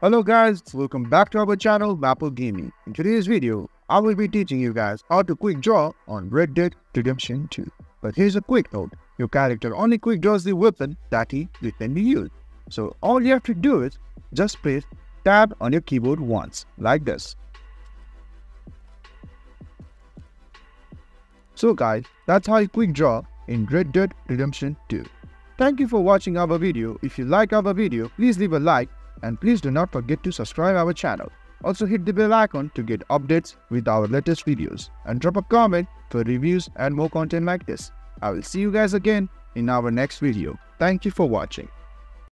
Hello guys, welcome back to our channel Maple Gaming. In today's video, I will be teaching you guys how to quick draw on Red Dead Redemption 2. But here's a quick note, your character only quick draws the weapon that he recently used. So all you have to do is just press tab on your keyboard once, like this. So guys, that's how you quick draw in Red Dead Redemption 2. Thank you for watching our video. If you like our video, please leave a like and please do not forget to subscribe our channel. Also hit the bell icon to get updates with our latest videos and drop a comment for reviews and more content like this. I will see you guys again in our next video. Thank you for watching.